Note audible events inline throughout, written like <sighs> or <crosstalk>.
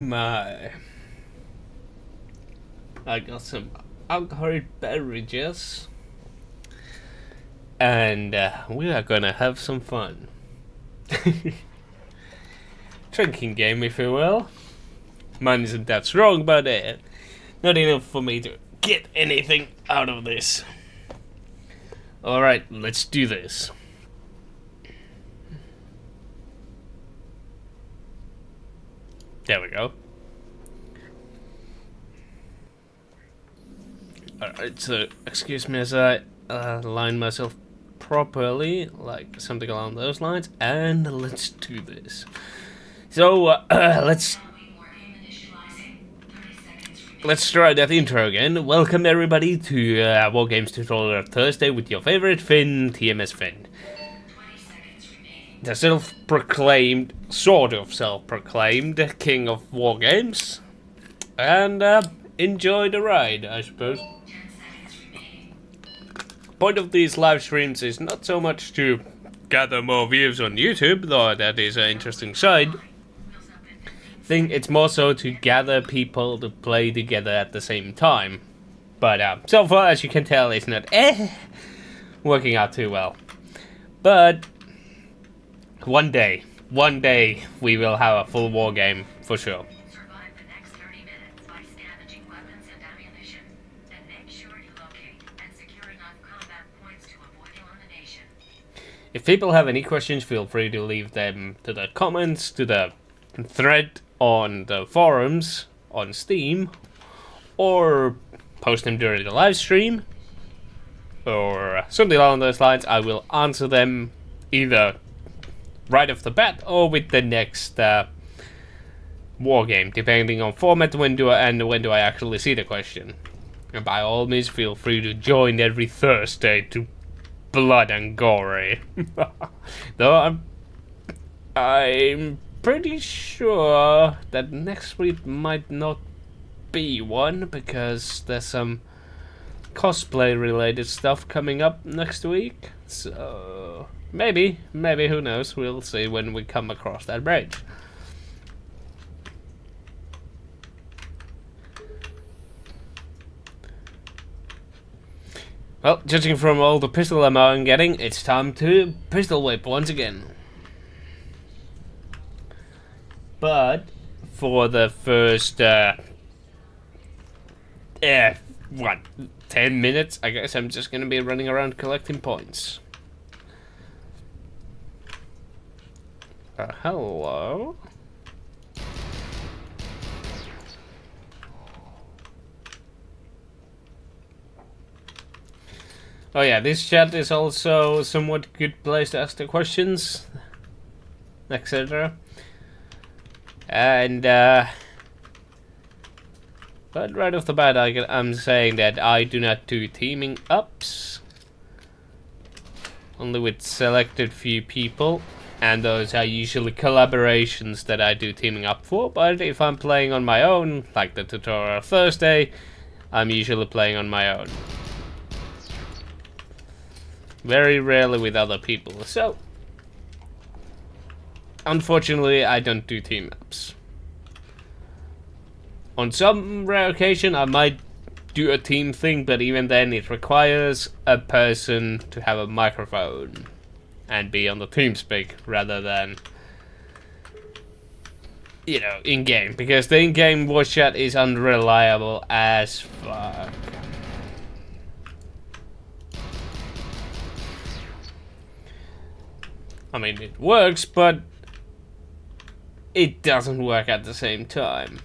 My. I got some alcoholic beverages. And uh, we are gonna have some fun. <laughs> Drinking game, if you will. Mine isn't that strong, but uh, not enough for me to get anything out of this. Alright, let's do this. There we go. Alright, so excuse me as I uh, line myself properly, like something along those lines, and let's do this. So, uh, <clears throat> let's Let's try that intro again. Welcome everybody to uh, War Games Tutorial Thursday with your favorite Finn, TMS Finn. The self-proclaimed, sort of self-proclaimed king of War Games. And uh, enjoy the ride, I suppose. Point of these live streams is not so much to gather more views on YouTube, though that is an interesting side think it's more so to gather people to play together at the same time. But uh, so far, as you can tell, it's not eh, working out too well. But one day, one day, we will have a full war game for sure. If people have any questions, feel free to leave them to the comments, to the thread on the forums on Steam, or post them during the live stream, or something along those lines. I will answer them either right off the bat or with the next uh, war game, depending on format, when do I, and when do I actually see the question. And by all means, feel free to join every Thursday to blood and gory. <laughs> Though I'm, I'm pretty sure that next week might not be one because there's some cosplay related stuff coming up next week. So maybe, maybe, who knows? We'll see when we come across that bridge. Well, judging from all the pistol ammo I'm getting, it's time to pistol whip once again. But for the first, uh, yeah, what, 10 minutes, I guess I'm just to be running around collecting points. Uh, hello? Oh yeah, this chat is also somewhat good place to ask the questions, etc. And, uh, but right off the bat, I, am saying that I do not do teaming ups. Only with selected few people. And those are usually collaborations that I do teaming up for. But if I'm playing on my own, like the tutorial Thursday, I'm usually playing on my own. Very rarely with other people. So, unfortunately, I don't do team ups. On some rare occasion, I might do a team thing, but even then, it requires a person to have a microphone and be on the TeamSpeak rather than, you know, in game. Because the in game voice chat is unreliable as fuck. I mean, it works, but it doesn't work at the same time.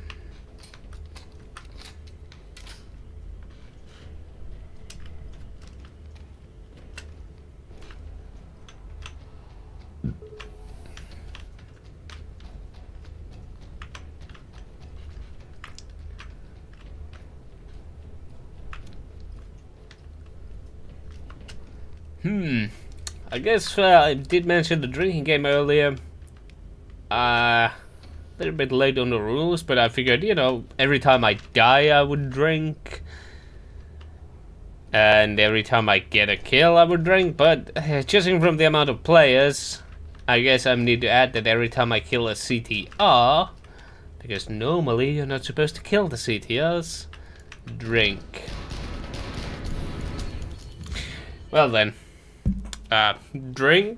Hmm. I guess uh, I did mention the drinking game earlier. Uh, a little bit late on the rules, but I figured, you know, every time I die, I would drink. And every time I get a kill, I would drink. But uh, judging from the amount of players, I guess I need to add that every time I kill a CTR, Because normally you're not supposed to kill the CTRs. Drink. Well then. Uh, drink.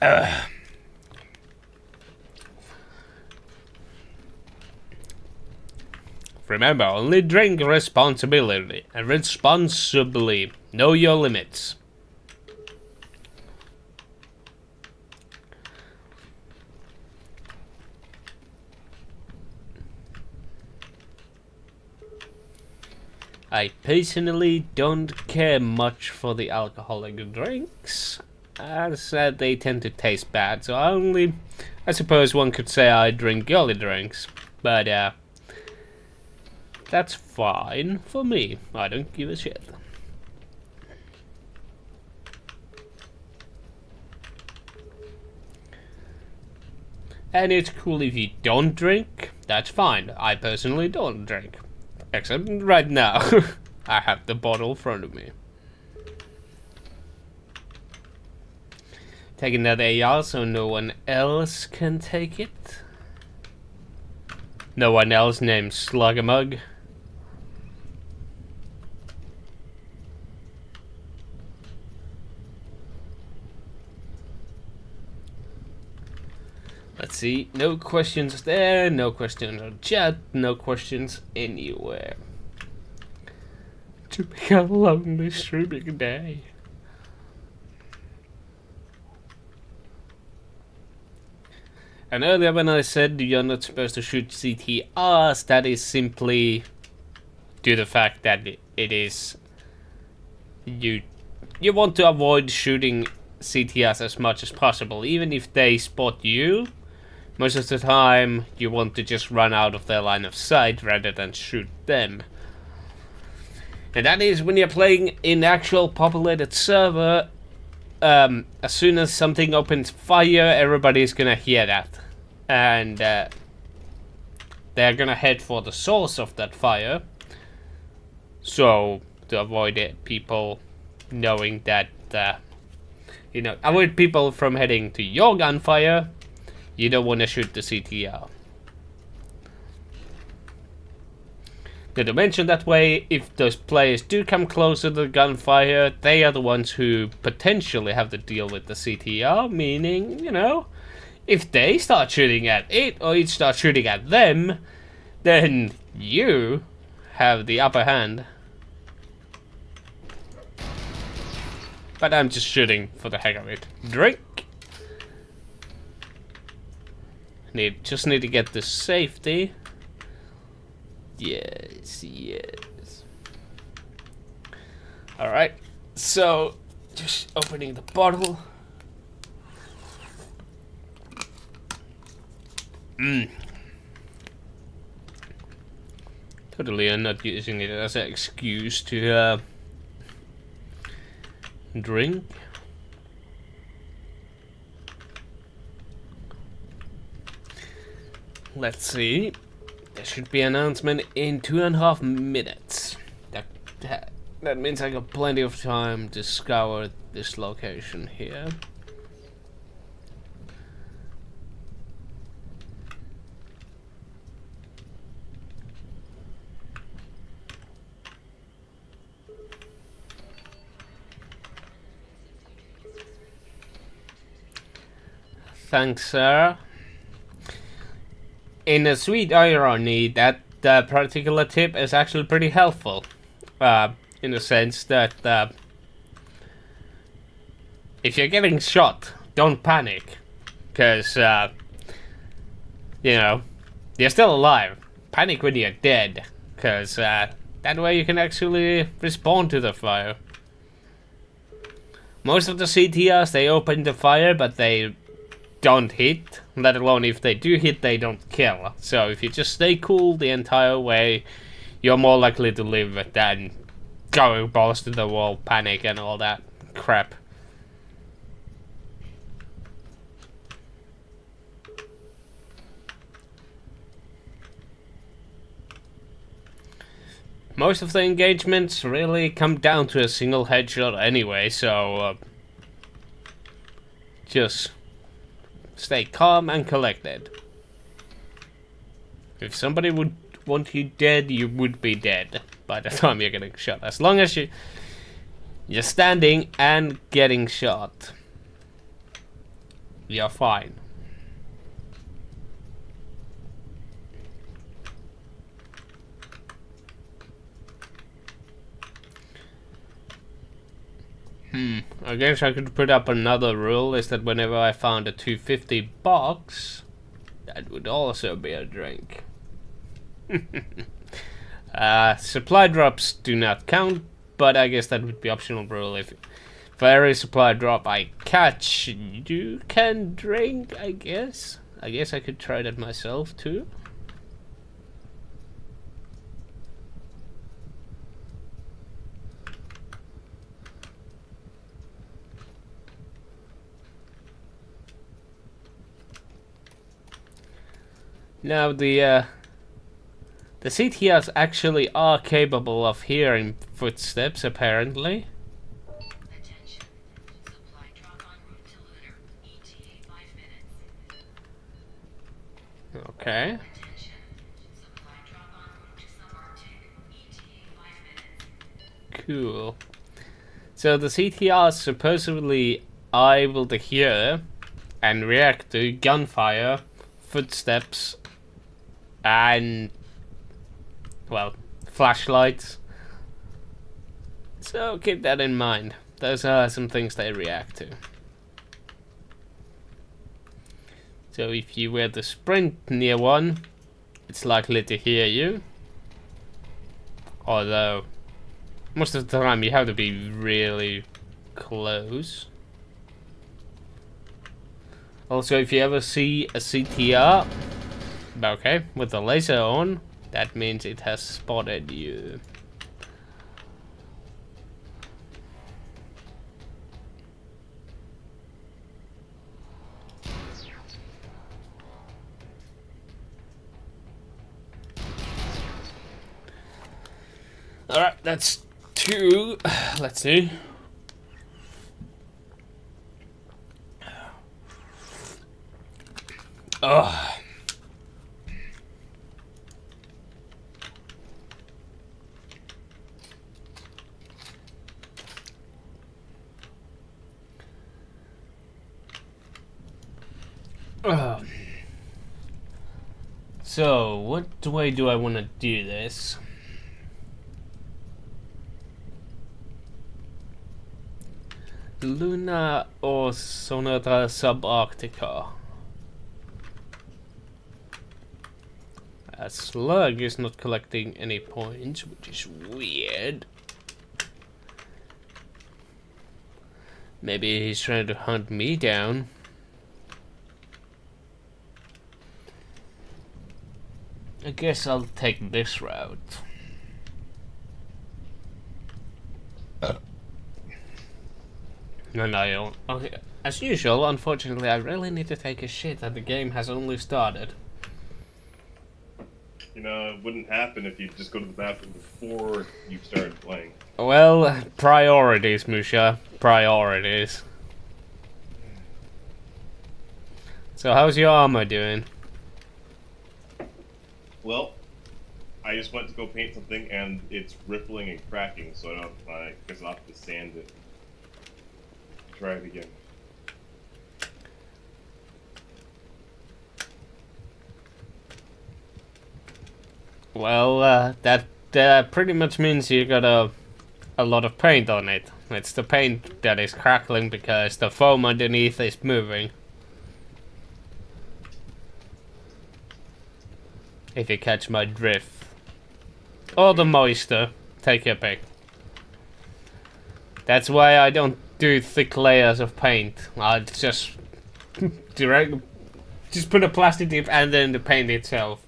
Uh. Remember, only drink responsibly. And responsibly. Know your limits. I personally don't care much for the alcoholic drinks, as said they tend to taste bad, so I only, I suppose one could say I drink girly drinks, but uh, that's fine for me, I don't give a shit. And it's cool if you don't drink, that's fine, I personally don't drink. Except right now, <laughs> I have the bottle in front of me. Taking that AR so no one else can take it. No one else named Sluggermug. Let's see. No questions there, no questions on chat, no questions anywhere. To be a lonely streaming day. And earlier when I said you're not supposed to shoot CTRs, that is simply due to the fact that it is you you want to avoid shooting CTRs as much as possible, even if they spot you most of the time, you want to just run out of their line of sight rather than shoot them. And that is when you're playing in actual populated server, um, as soon as something opens fire, everybody's gonna hear that. And uh, they're gonna head for the source of that fire. So, to avoid it, people knowing that, uh, you know, avoid people from heading to your gunfire, you don't want to shoot the CTR. Now to mention that way, if those players do come close to the gunfire, they are the ones who potentially have to deal with the CTR, meaning, you know, if they start shooting at it, or it starts shooting at them, then you have the upper hand. But I'm just shooting for the heck of it. Drink! Need just need to get the safety. Yes, yes. Alright, so just opening the bottle. Mmm. Totally I'm not using it as an excuse to uh, drink. Let's see. There should be an announcement in two and a half minutes. That, that, that means I got plenty of time to scour this location here. Thanks, sir in a sweet irony, that uh, particular tip is actually pretty helpful. Uh, in the sense that uh, if you're getting shot, don't panic. Because, uh, you know, you're still alive. Panic when you're dead. Because uh, that way you can actually respond to the fire. Most of the CTRs, they open the fire, but they don't hit, let alone if they do hit, they don't kill. So if you just stay cool the entire way, you're more likely to live than going balls to the wall, panic and all that crap. Most of the engagements really come down to a single headshot anyway, so... Uh, just stay calm and collected. If somebody would want you dead, you would be dead by the <laughs> time you're getting shot. As long as you you're standing and getting shot, you're fine. Hmm, I guess I could put up another rule is that whenever I found a 250 box, that would also be a drink. <laughs> uh, supply drops do not count, but I guess that would be optional rule. If for every supply drop I catch, you can drink, I guess. I guess I could try that myself too. Now the uh, the CTRs actually are capable of hearing footsteps, apparently. Okay. Cool. So the CTRs supposedly are able to hear and react to gunfire, footsteps, and well, flashlights. So keep that in mind. Those are some things they react to. So if you were to sprint near one, it's likely to hear you. Although, most of the time you have to be really close. Also, if you ever see a CTR, Okay, with the laser on, that means it has spotted you. Alright, that's two. <sighs> Let's see. Oh. So, what way do I want to do this? Luna or Sonata Subarctica? A slug is not collecting any points, which is weird. Maybe he's trying to hunt me down. I guess I'll take this route. Uh. And I don't. Okay, as usual, unfortunately, I really need to take a shit and the game has only started. You know, it wouldn't happen if you just go to the bathroom before you started playing. Well, priorities, Musha. Priorities. So, how's your armor doing? Well, I just went to go paint something and it's rippling and cracking, so I don't. I guess I'll have to sand it. Try it again. Well, uh, that pretty much means you got a a lot of paint on it. It's the paint that is crackling because the foam underneath is moving. If you catch my drift. Or the moisture. Take your pick. That's why I don't do thick layers of paint. I just <laughs> direct just put a plastic dip and then the paint itself.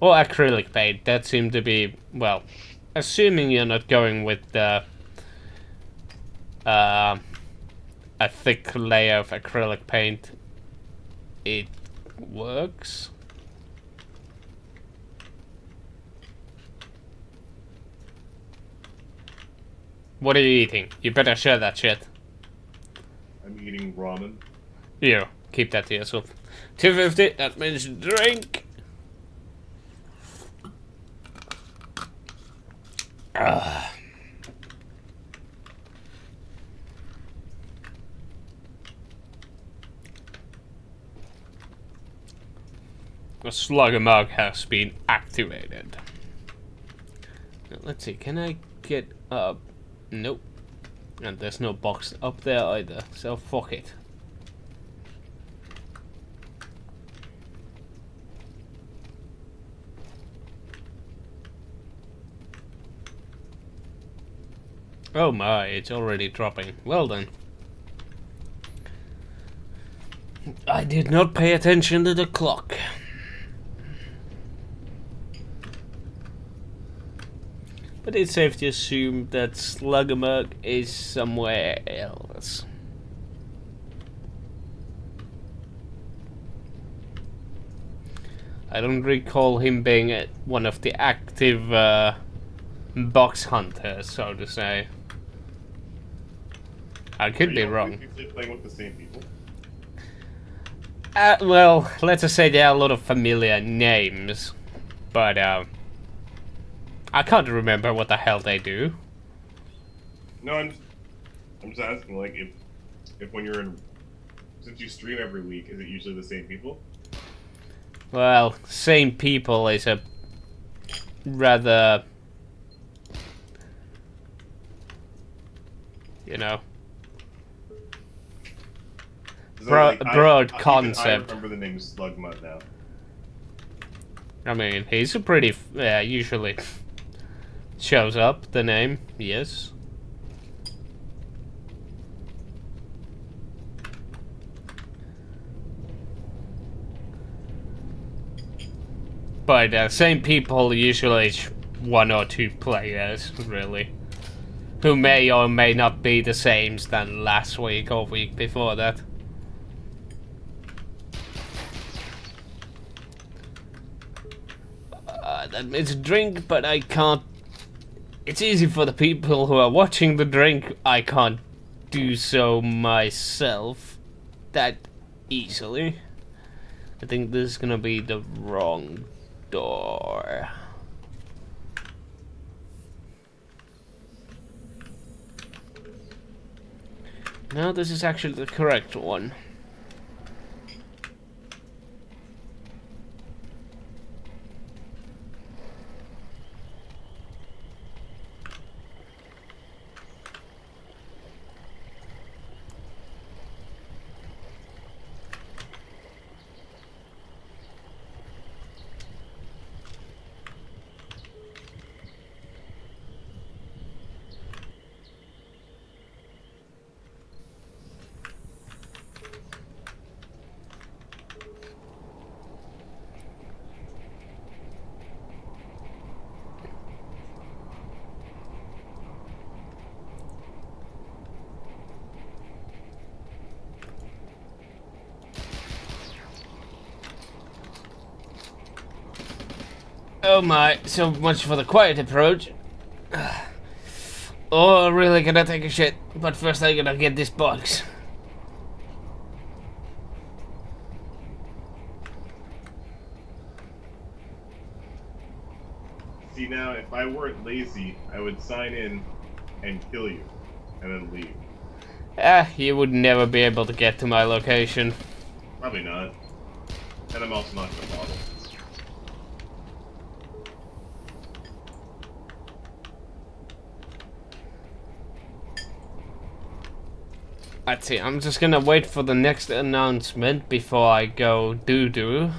Or acrylic paint. That seemed to be well, assuming you're not going with the uh a thick layer of acrylic paint, it works. What are you eating? You better share that shit. I'm eating ramen. Here, keep that to yourself. 250, that means drink. Ah. The slugger mug has been activated. Let's see, can I get up? Nope. And there's no box up there either, so fuck it. Oh my, it's already dropping. Well then. I did not pay attention to the clock. But it's safe to assume that Sluggermug is somewhere else. I don't recall him being one of the active uh, box hunters, so to say. I could Are be wrong. playing with the same people? Uh, well, let's just say there are a lot of familiar names, but uh, I can't remember what the hell they do. No, I'm just, I'm just asking, like, if if when you're in, since you stream every week, is it usually the same people? Well, same people is a rather, you know, Bro- like, broad I, concept. I remember the name Slugmud now. I mean, he's a pretty, f- yeah, usually shows up, the name, yes. But uh, same people, usually one or two players, really. Who may or may not be the same than last week or week before that. Uh, that means drink, but I can't. It's easy for the people who are watching the drink. I can't do so myself that easily. I think this is gonna be the wrong door. No, this is actually the correct one. Oh my, so much for the quiet approach. <sighs> Oh, really gonna take a shit, but first I gotta get this box. See now, if I weren't lazy, I would sign in and kill you, and then leave. Ah, you would never be able to get to my location. Probably not. And I'm also not gonna bother. Let's see, I'm just gonna wait for the next announcement before I go doo-doo.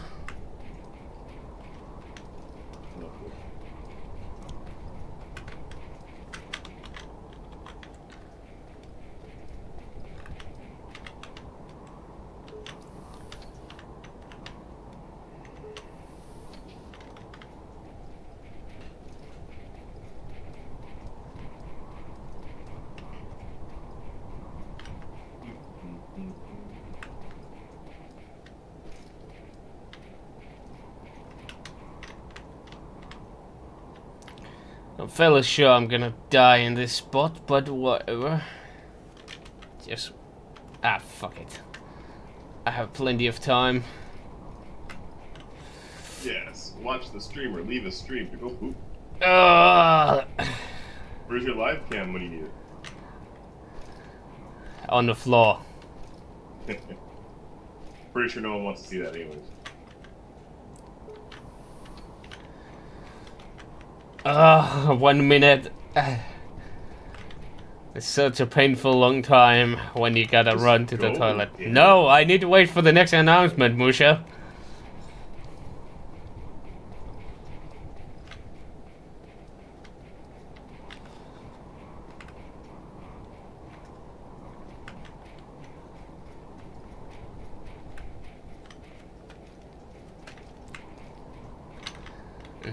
Fairly sure I'm gonna die in this spot, but whatever. Just... Ah, fuck it. I have plenty of time. Yes. Watch the stream or leave a stream to go poop. Uh, Where's your live cam when you need it? on the floor. <laughs> Pretty sure no one wants to see that anyways. Ah, one minute. <sighs> It's such a painful long time when you gotta Just run to the toilet. yeah. No, I need to wait for the next announcement, Musha.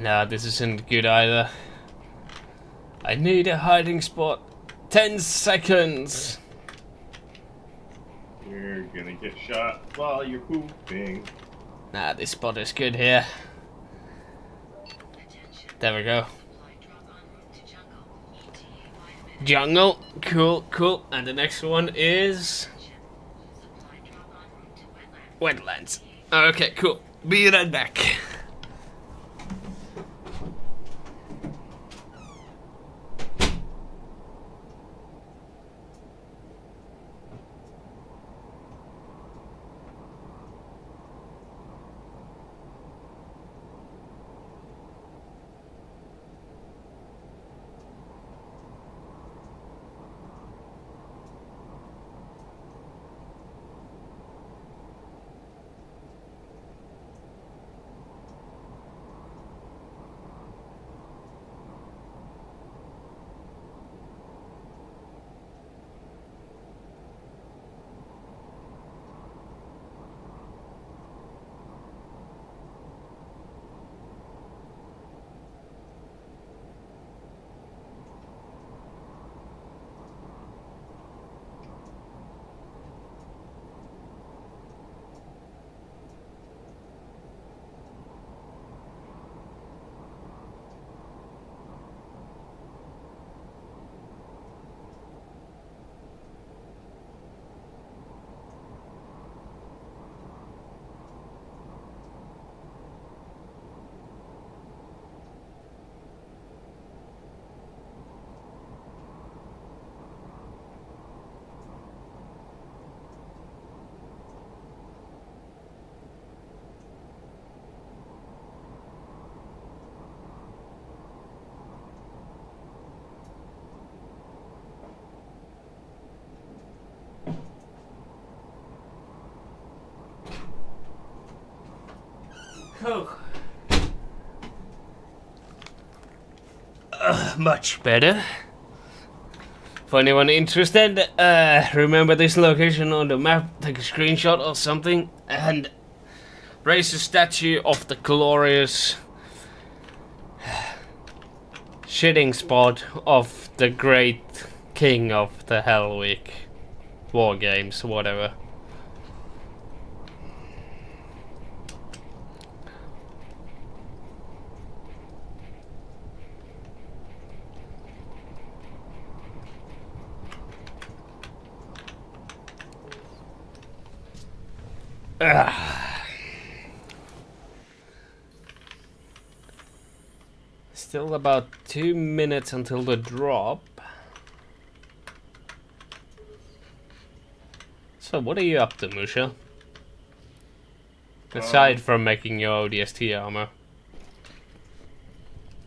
Nah, this isn't good either. I need a hiding spot. Ten seconds. You're gonna get shot while you're pooping. Nah, this spot is good here. There we go. Jungle. Cool, cool. And the next one is wetlands. Okay, cool. Be right back. Oh. Uh, much better. For anyone interested, uh, remember this location on the map, take a screenshot or something, and raise a statue of the glorious shitting spot of the great king of the Hell Week. War games, whatever. Ugh. Still about two minutes until the drop. So what are you up to, Musha? Um, Aside from making your ODST armor.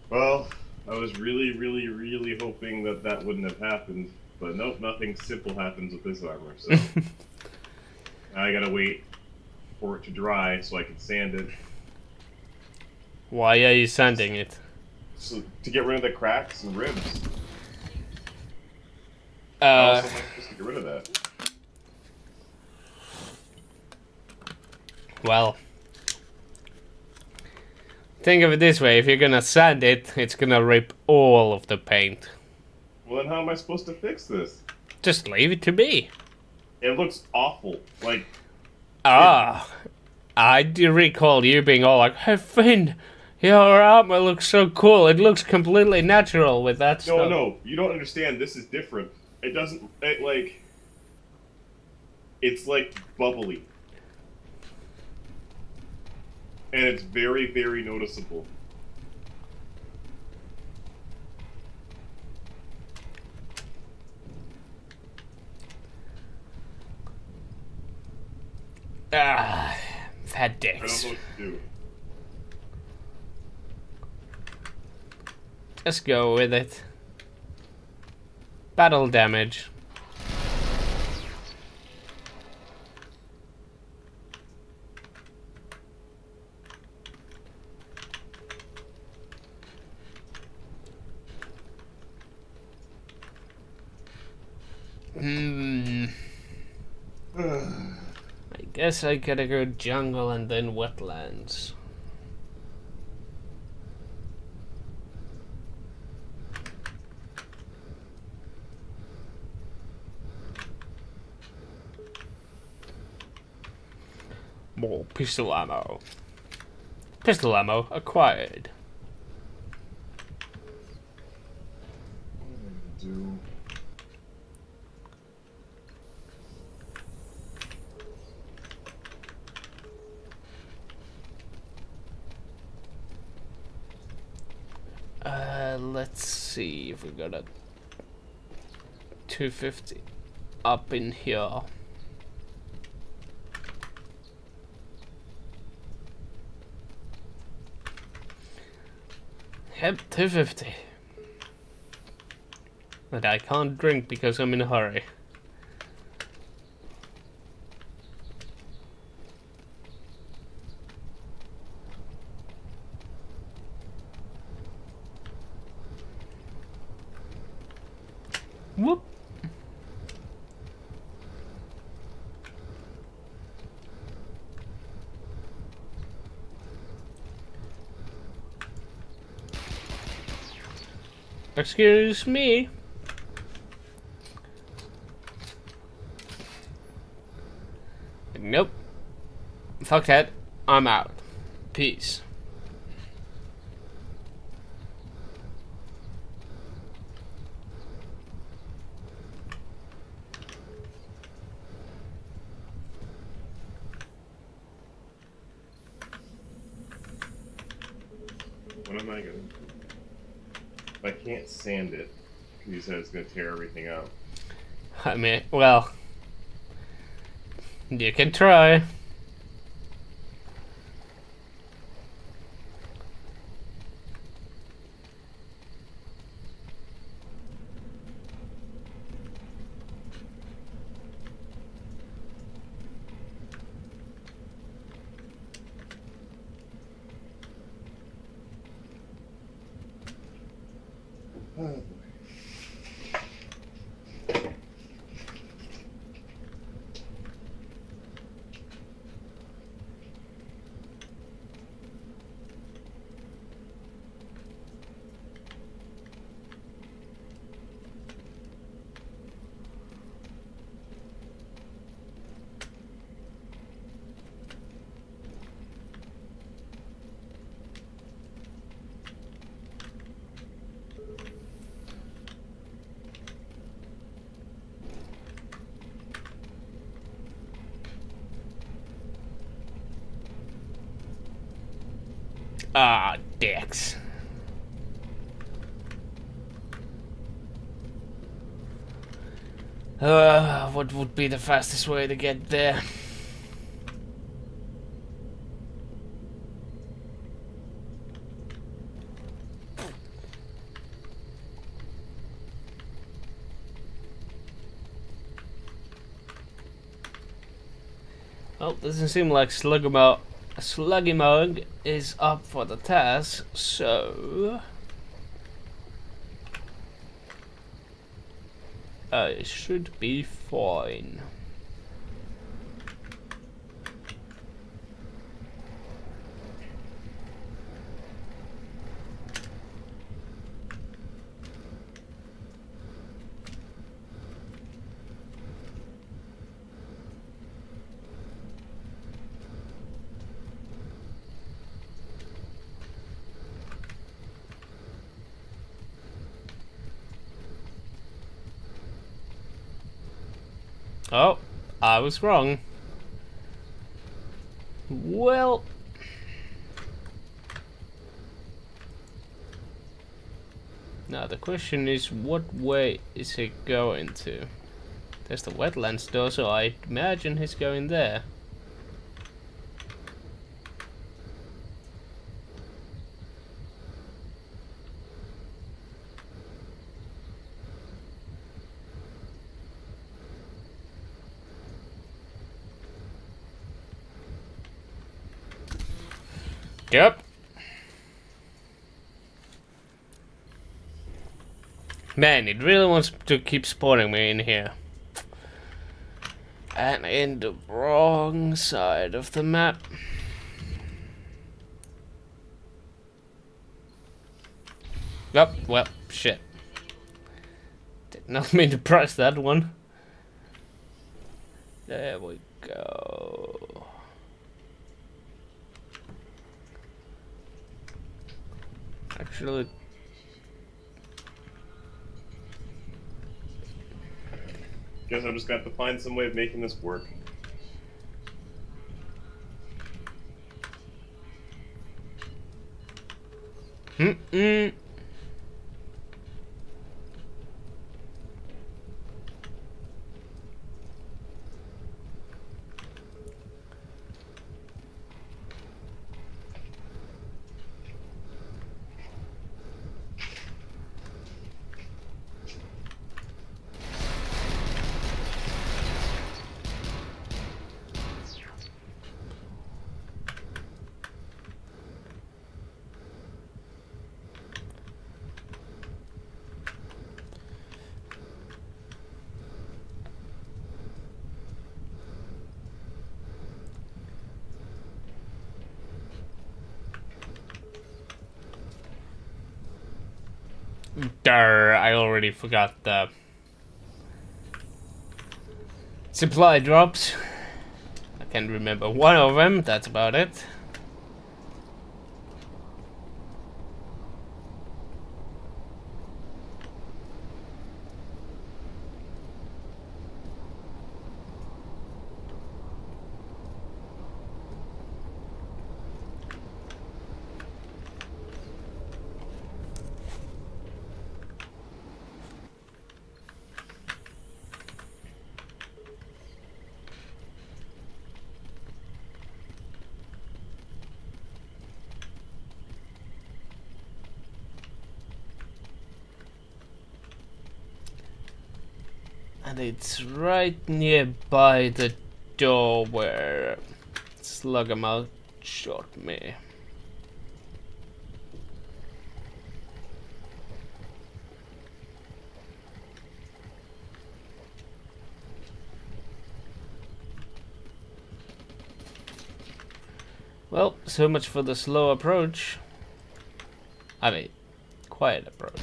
Well, I was really, really, really hoping that that wouldn't have happened, but nope, nothing simple happens with this armor. So <laughs> I gotta wait for it to dry so I can sand it. Why are you sanding it? So to get rid of the cracks and ribs. Uh, else am I supposed to get rid of that? well. Think of it this way, if you're gonna sand it, it's gonna rip all of the paint. Well, then how am I supposed to fix this? Just leave it to me. It looks awful. Like, Ah, I do recall you being all like, "Hey Finn, Your armor looks so cool. It looks completely natural with that No, stuff. no, you don't understand. This is different. It doesn't it, like. It's like bubbly, and it's very, very noticeable. Ah, fat I don't dicks. know what to do. Let's go with it. Battle damage. Hmm. I guess I gotta go jungle and then wetlands. More pistol ammo. Pistol ammo acquired. Uh, let's see if we got a 250 up in here. Yep, 250. But I can't drink because I'm in a hurry. Excuse me. Nope. Fuck that. I'm out. Peace. What am I gonna? If I can't sand it, because you said it's gonna tear everything out. I mean, well, you can try. Ah, dicks. Uh, what would be the fastest way to get there? Well, doesn't seem like Sluggamo Sluggymug is up for the task, so I should be fine. Oh, I was wrong. Well... Now the question is, what way is he going to? There's the wetlands door, so I imagine he's going there. Yep. Man, it really wants to keep spawning me in here. And in the wrong side of the map. Yep, well, shit. Did not mean to press that one. There we go. Actually, Guess I'm just gonna have to find some way of making this work. mm-mm. I already forgot the supply drops. I can't remember one of them, that's about it. And it's right nearby the door where Sluggermouth shot me. Well, so much for the slow approach. I mean, quiet approach.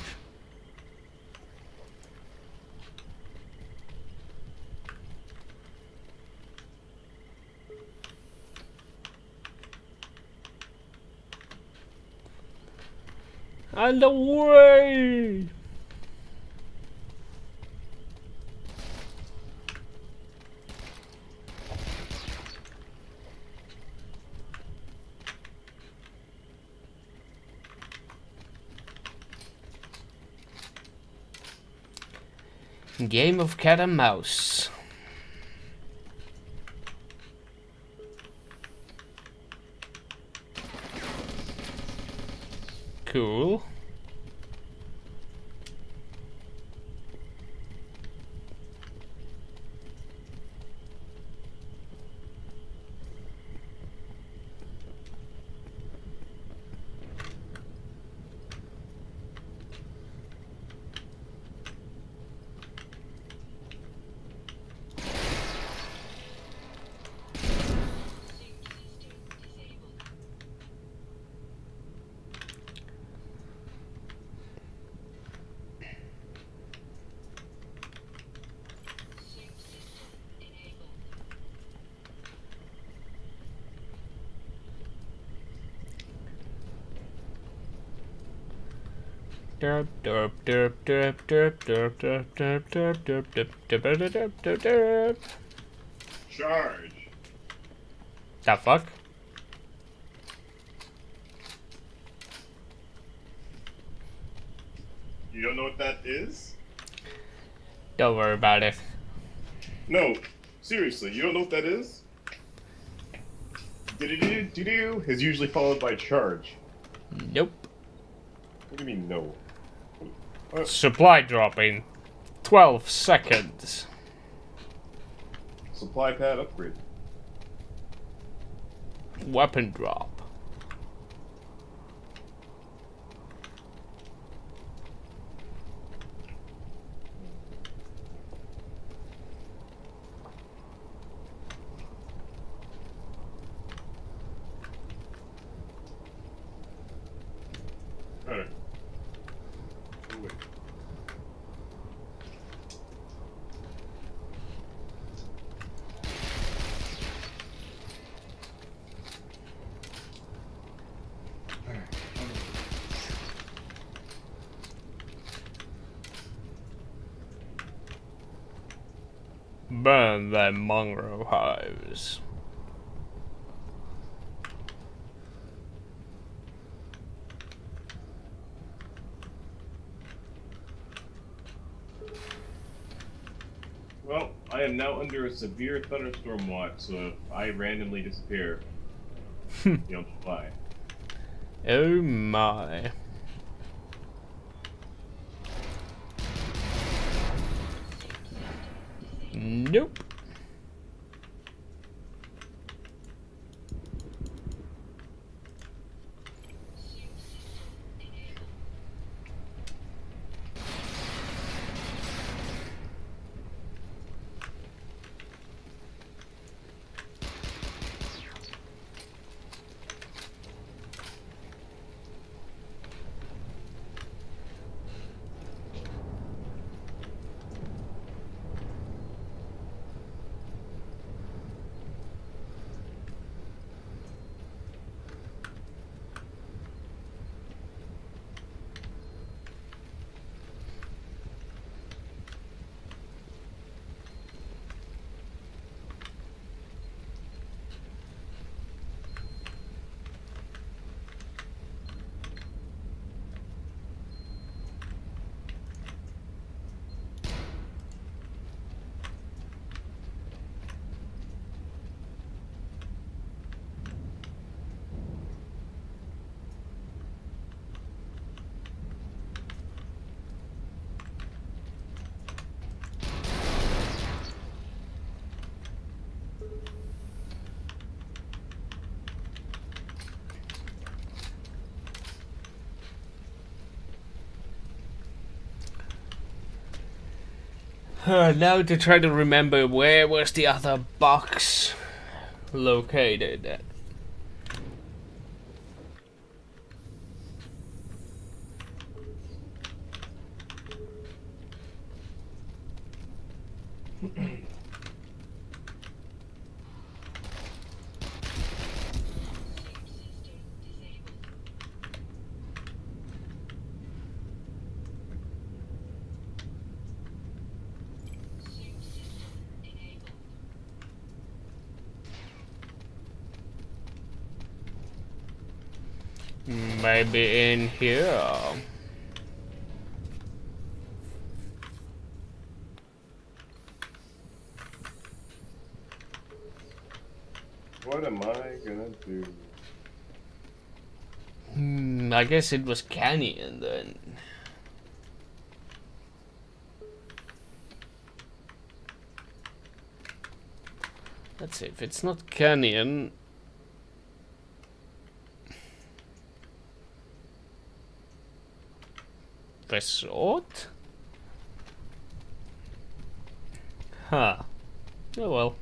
And away! Game of cat and mouse. Cool. Charge. The fuck? You don't know what that is? Don't worry about it. No, seriously, you don't know what that is? Do-do-do-do-do is usually followed by charge. Nope. What do you mean, no? Supply drop in 12 seconds. supply pad upgrade. Weapon drop. Alright. Oh, wait. Them mongrel hives. Well, I am now under a severe thunderstorm watch, so if I randomly disappear, you <laughs> don't why. Oh my. Nope. Uh, now to try to remember where was the other box located. Maybe in here. What am I gonna do? Hmm, I guess it was Canyon then. Let's see, if it's not Canyon. Resort? Huh. Oh well.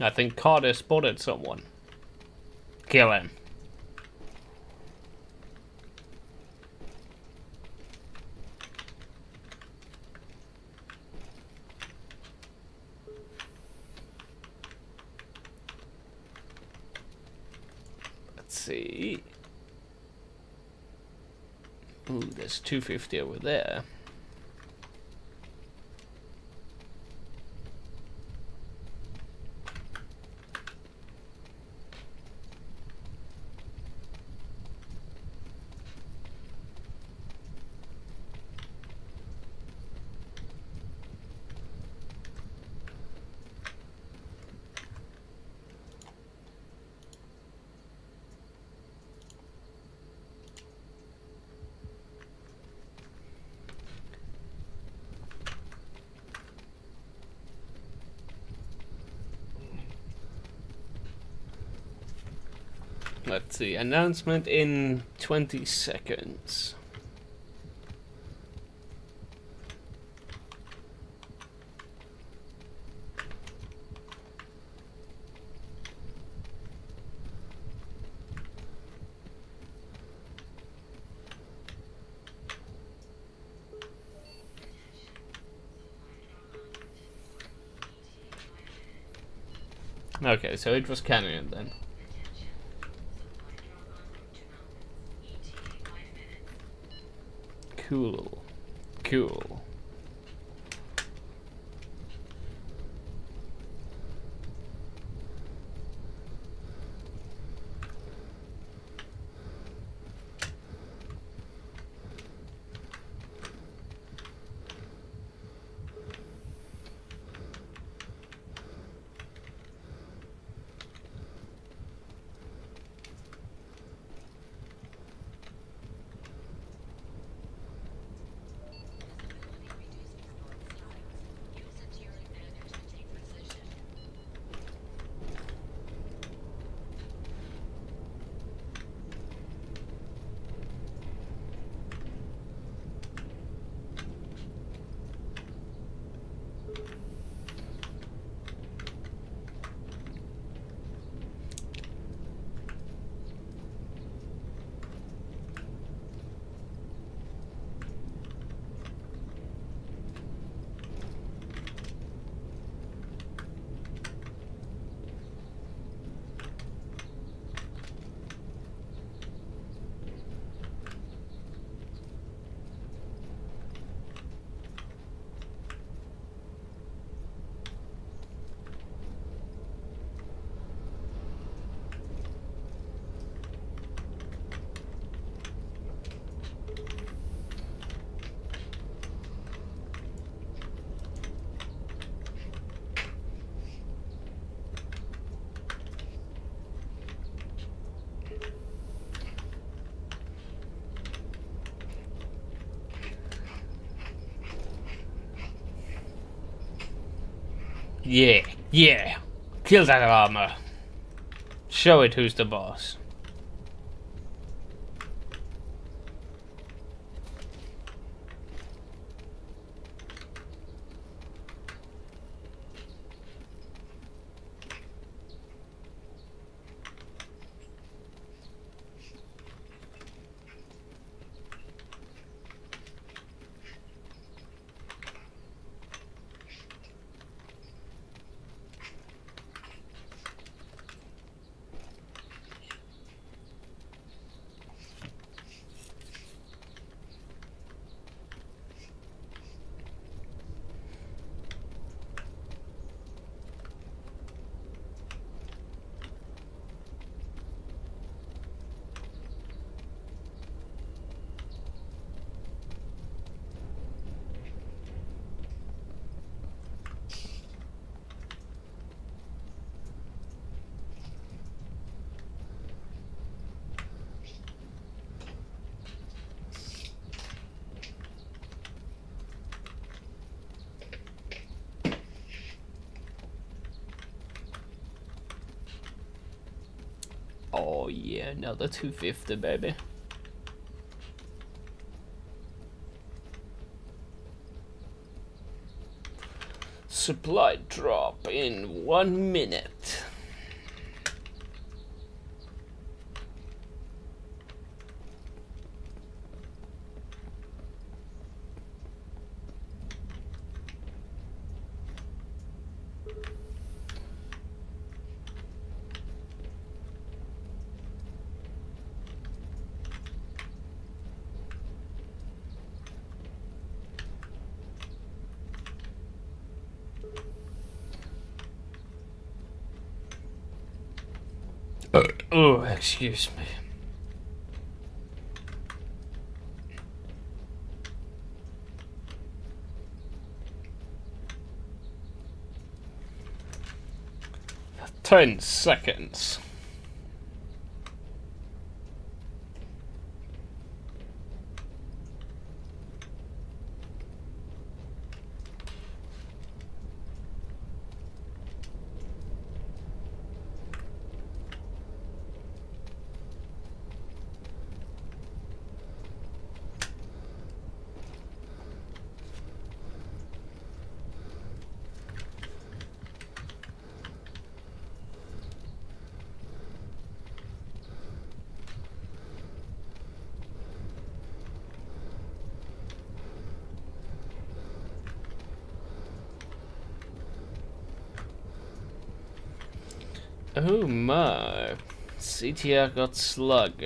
I think Carter spotted someone. Kill him. See. Ooh, there's 250 over there. Let's see. Announcement in 20 seconds. Okay, so it was Canyon then. Cool. Cool. Yeah, yeah. Kill that armor. Show it who's the boss. Oh yeah, another 250 baby. Supply drop in one minute. Oh, excuse me. Ten seconds. Oh my. CTR got slug.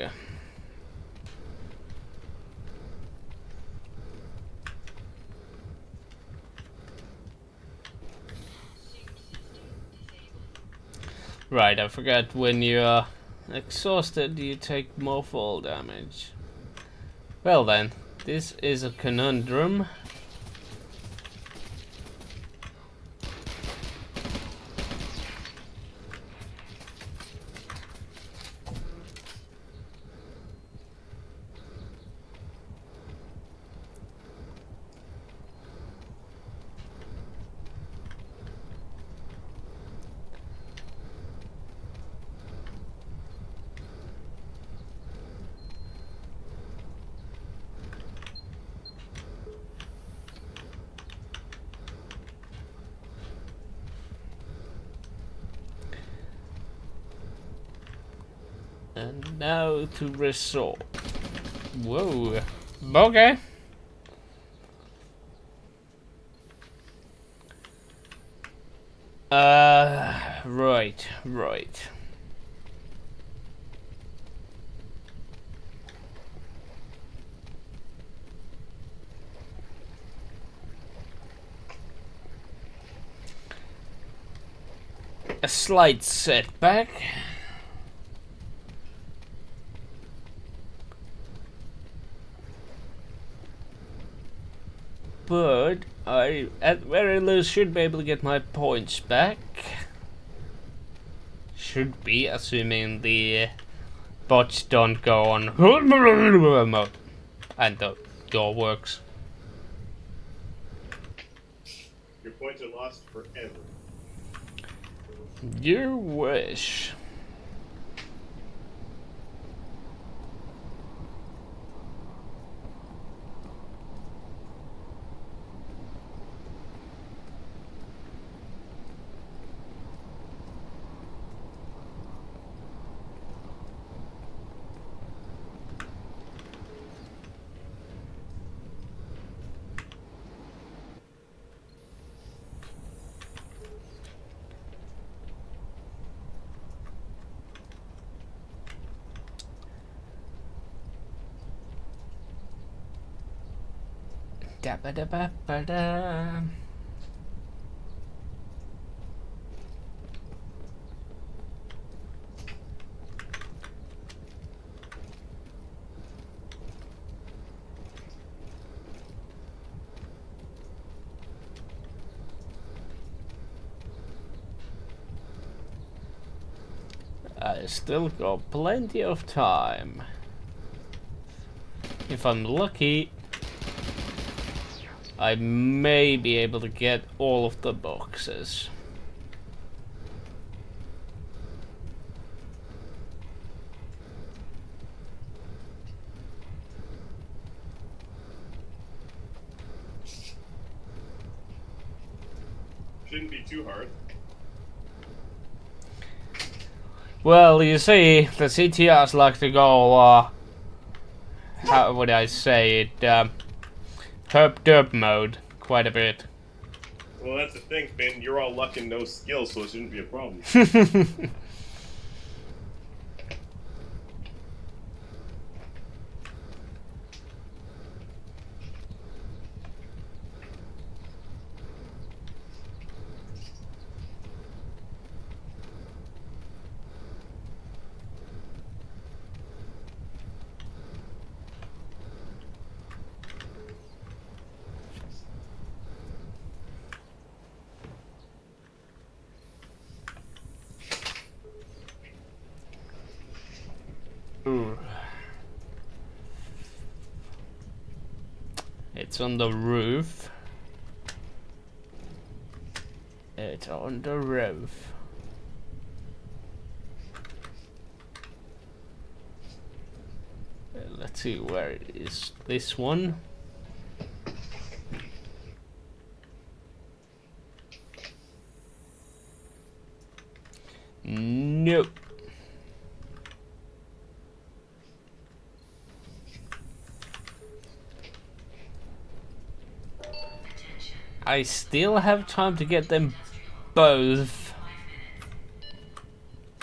Right, I forgot when you're uh, exhausted you take more fall damage. Well then, this is a conundrum. And now to resort. Whoa. Okay. Uh, right, right. A slight setback. but I at very least should be able to get my points back. Should be, assuming the bots don't go on mode and the door works. Your points are lost forever. You wish. Da ba da ba ba da. I still got plenty of time. If I'm lucky, I may be able to get all of the boxes. Shouldn't be too hard. Well, you see, the CTRs like to go, uh, how would I say it, um, herp derp mode quite a bit. Well, that's the thing, Fin. You're all luck and no skill, so it shouldn't be a problem. <laughs> Ooh. It's on the roof. It's on the roof. Let's see where it is. This one. I still have time to get them both.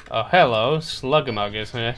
Oh, hello, Slugmug is here.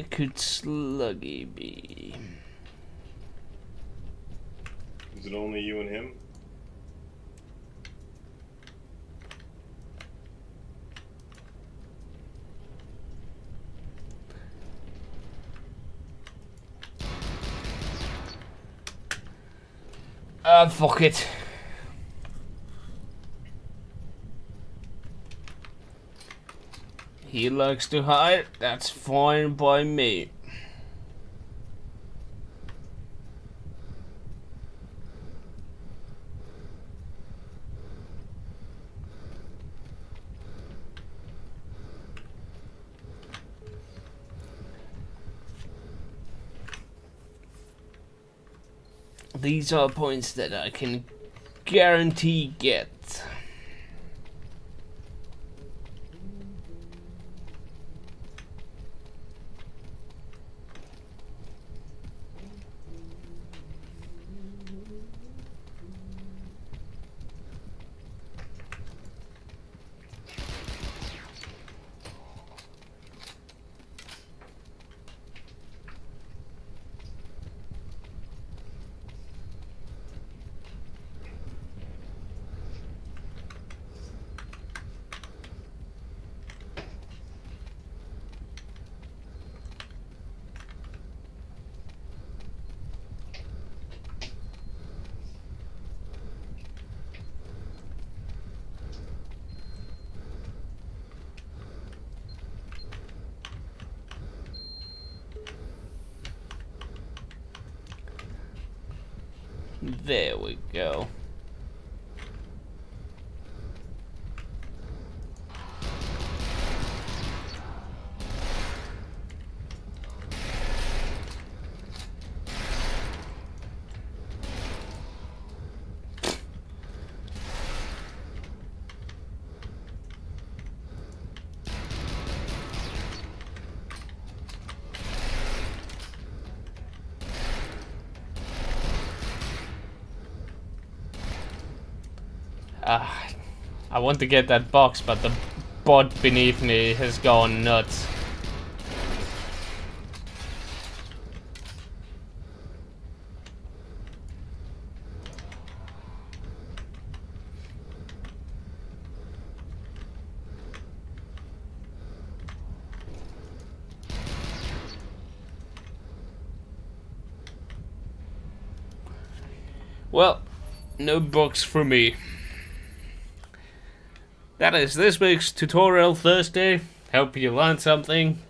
Where could Sluggy be? Is it only you and him? Ah, fuck it. He likes to hide, that's fine by me. These are points that I can guarantee get. There we go. Ah, I want to get that box, but the bot beneath me has gone nuts. Well, no box for me. That is this week's tutorial Thursday. Hope you learned something.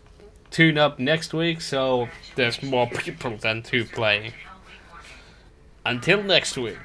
tune up next week so there's more people than to play. Until next week.